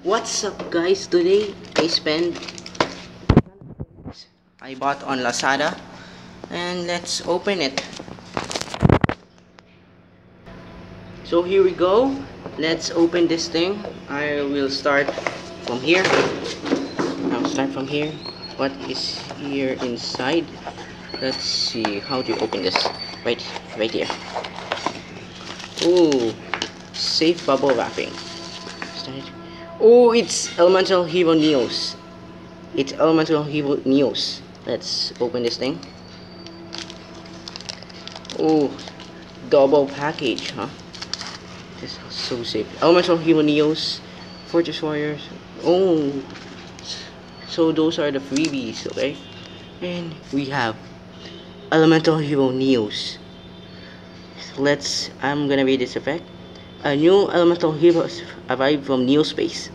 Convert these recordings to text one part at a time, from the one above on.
What's up guys? Today I spent I bought on Lazada and let's open it. So here we go. Let's open this thing. I will start from here. I'll start from here. What is here inside? Let's see how do you open this. Right right here. Ooh, safe bubble wrapping. Start. Oh, it's Elemental Hero Neos. It's Elemental Hero Neos. Let's open this thing. Oh, double package, huh? This is so safe. Elemental Hero Neos, Fortress Warriors. Oh, so those are the freebies, okay? And we have Elemental Hero Neos. Let's. I'm gonna read this effect. A new elemental hero arrived from Neospace.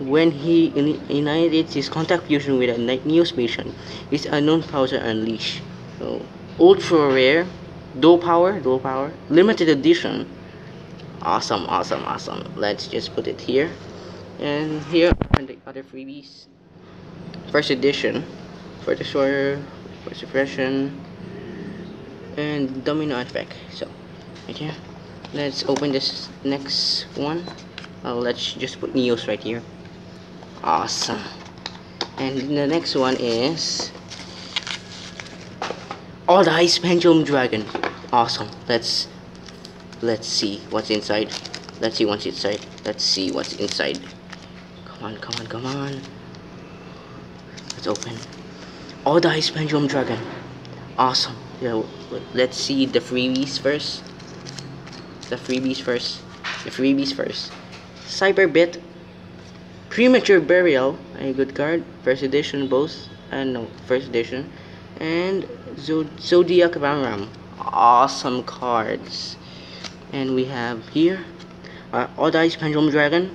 When he ignited his contact fusion with a Neo-Spacian, his unknown powers are unleashed. So, ultra rare, dual power, dual power, limited edition. Awesome, awesome, awesome. Let's just put it here. And here are the other freebies. First edition, for Sawyer, World Suppression, and domino effect. So, right here let's open this next one. Uh, let's just put neos right here. Awesome. And the next one is Odd Eyes Pendulum Dragon. Awesome. Let's let's see what's inside. Let's see what's inside. Let's see what's inside. Come on come on come on. Let's open. Odd Eyes Pendulum Dragon. Awesome. Yeah let's see the freebies first the freebies first. The freebies first. Cyberbit. Premature Burial. A good card. First edition both. And uh, no, first edition. And Zodiac Ram. Awesome cards. And we have here. Uh, Odd Eyes Pendulum Dragon.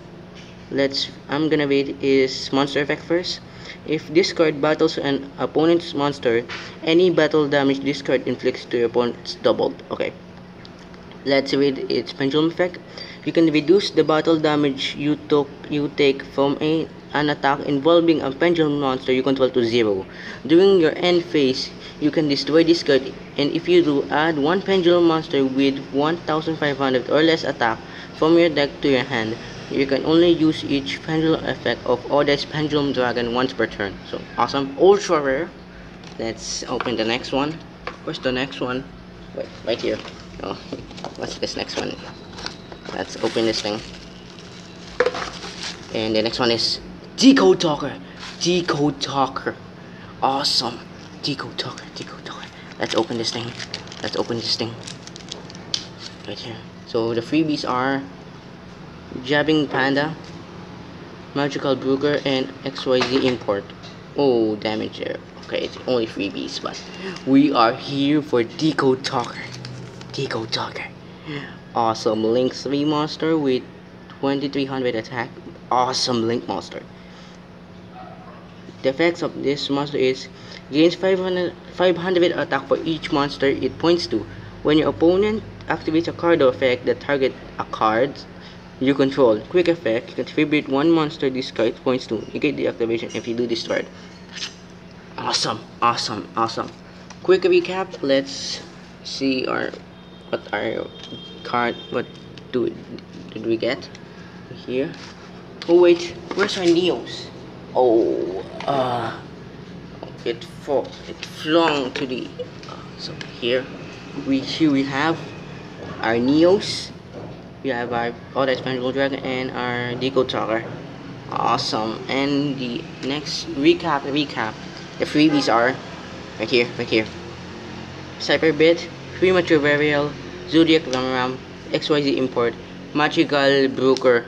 Let's. I'm gonna read is monster effect first. If this card battles an opponent's monster, any battle damage this card inflicts to your opponent is doubled. Okay. Let's read its pendulum effect. You can reduce the battle damage you took you take from a, an attack involving a pendulum monster you control to zero. During your end phase, you can destroy this card, and if you do, add one pendulum monster with 1500 or less attack from your deck to your hand. You can only use each pendulum effect of Odd Eyes Pendulum Dragon once per turn. So awesome, ultra rare. Let's open the next one. Where's the next one? Wait, right here. Oh, what's this next one? Let's open this thing. And the next one is Decode Talker. Decode Talker. Awesome. Decode Talker. Decode Talker. Let's open this thing. Let's open this thing. Right here. So the freebies are Jabbing Panda, Magical Brooker, and XYZ Import. Oh, damage there. Okay, it's only freebies, but we are here for Decode Talker. Decode Talker. Awesome Link 3 monster with 2300 attack. Awesome Link monster. The effects of this monster is gains 500, 500 attack for each monster it points to. When your opponent activates a card or effect that target a card you control. Quick effect, contribute one monster this card points to. You get the activation if you do this card. Awesome, awesome, awesome. Quick recap, let's see our what our card what do did we get here? Oh wait where's our neos? Oh uh it fall it flung to the uh, so here we here we have our neos we have our oh that's dragon and our decode talker awesome and the next recap recap the freebies are right here right here. Cyberbit Premature Burial, Zodiac Ram XYZ Import, Magical Brooker,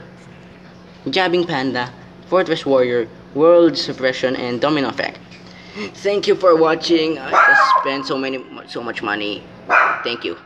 Jabbing Panda, Fortress Warrior, World Suppression, and Domino Effect. Thank you for watching. I spent so many so much money. Thank you.